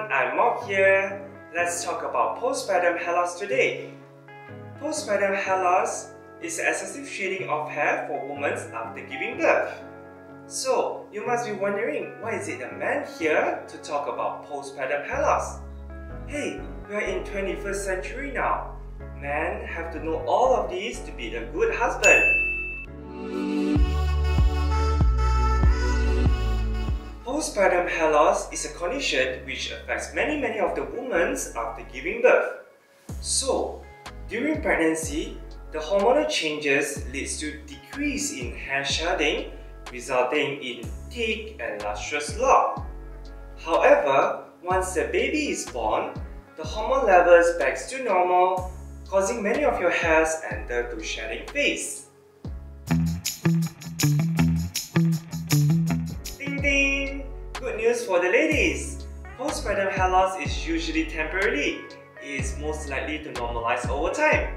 Um, here. Let's talk about postpartum loss today. Postpartum loss is excessive shedding of hair for women after giving birth. So, you must be wondering, why is it a man here to talk about postpartum loss? Hey, we are in 21st century now. Men have to know all of these to be a good husband. Postpartum hair loss is a condition which affects many many of the women after giving birth. So, during pregnancy, the hormonal changes leads to decrease in hair shedding, resulting in thick and lustrous lock. However, once the baby is born, the hormone levels back to normal, causing many of your hairs enter to shedding phase. Ding ding! Good news for the ladies! Postpartum hair loss is usually temporary. It is most likely to normalize over time.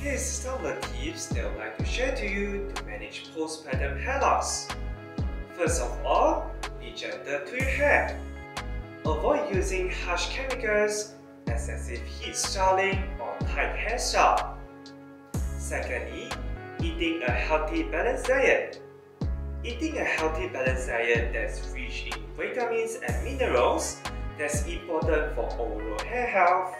Here's some of the tips that I would like to share to you to manage postpartum hair loss. First of all, be gentle to your hair. Avoid using harsh chemicals, excessive heat styling, or tight hairstyle. Secondly, eating a healthy balanced diet. Eating a healthy balanced diet that's rich in vitamins and minerals that's important for overall hair health.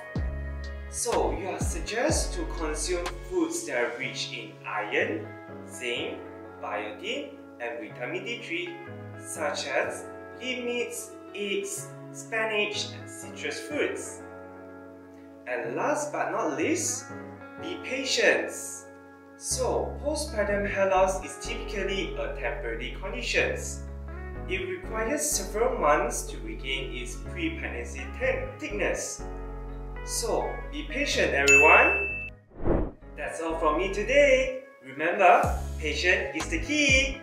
So you are suggested to consume foods that are rich in iron, zinc, biotin, and vitamin D3 such as lean meats, eggs, spinach, and citrus fruits. And last but not least, be patient. So, postpartum hair loss is typically a temporary condition. It requires several months to regain its pre-pregnancy thickness. So, be patient everyone! That's all from me today. Remember, patience is the key.